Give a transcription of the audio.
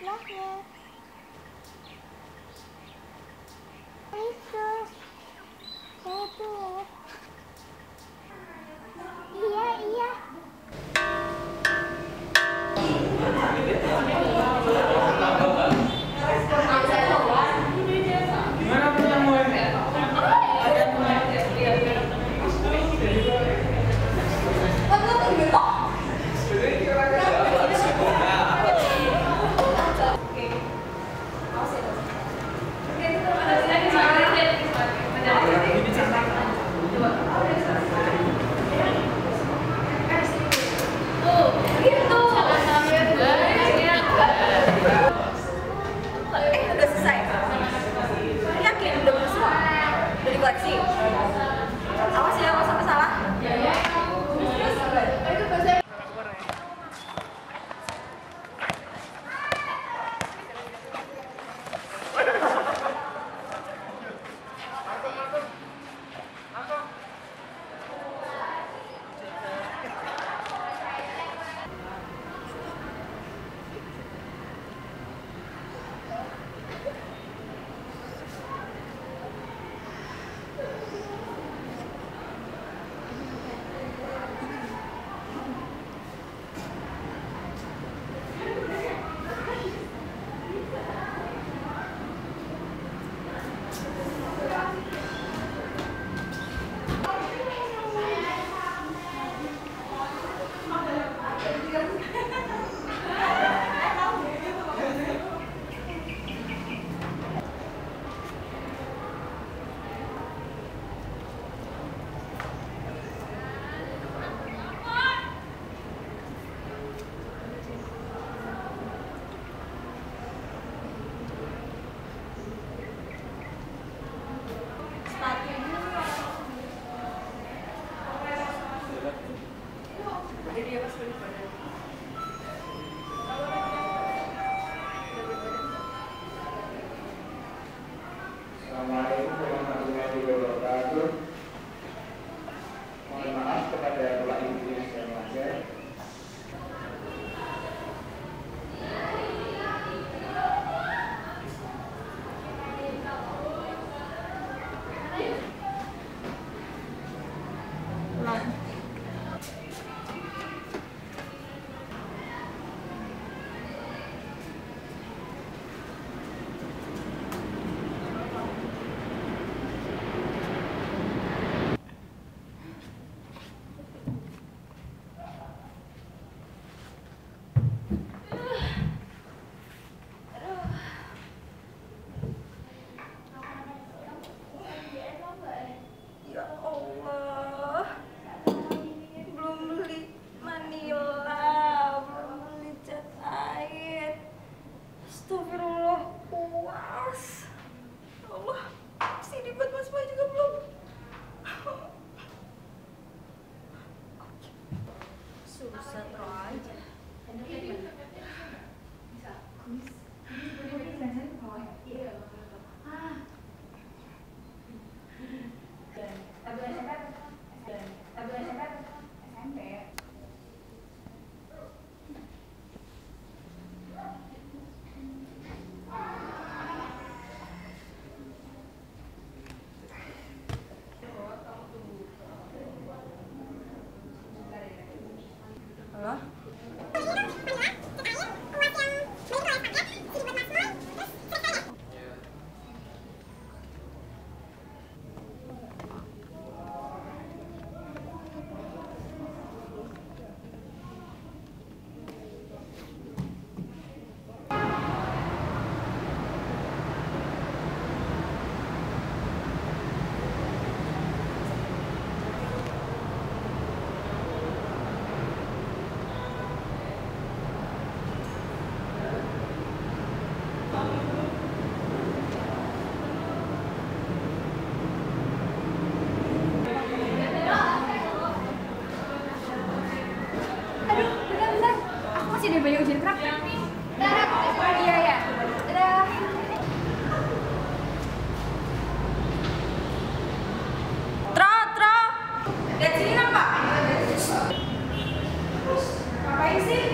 love you right. Dan sini nampak? Apa sih?